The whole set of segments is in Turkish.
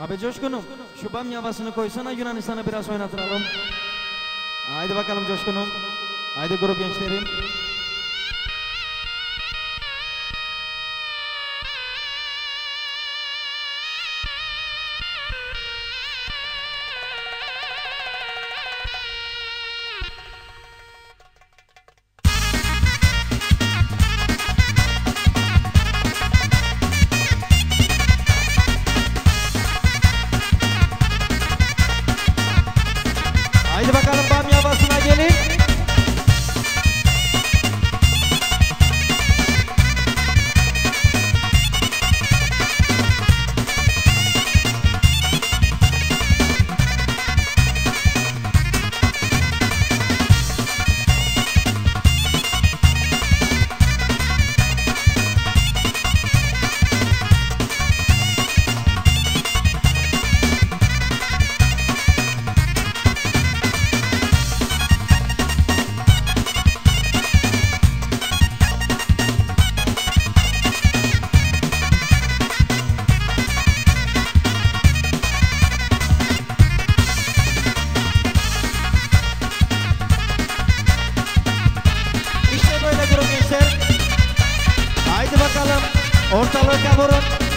Abi Coşkun'um şu bamyavasını koysana Yunanistan'a biraz oynatıralım. Haydi bakalım Coşkun'um. Haydi grup gençlerim. Bakalım ortalığı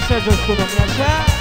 Minha tia, Joscura, minha.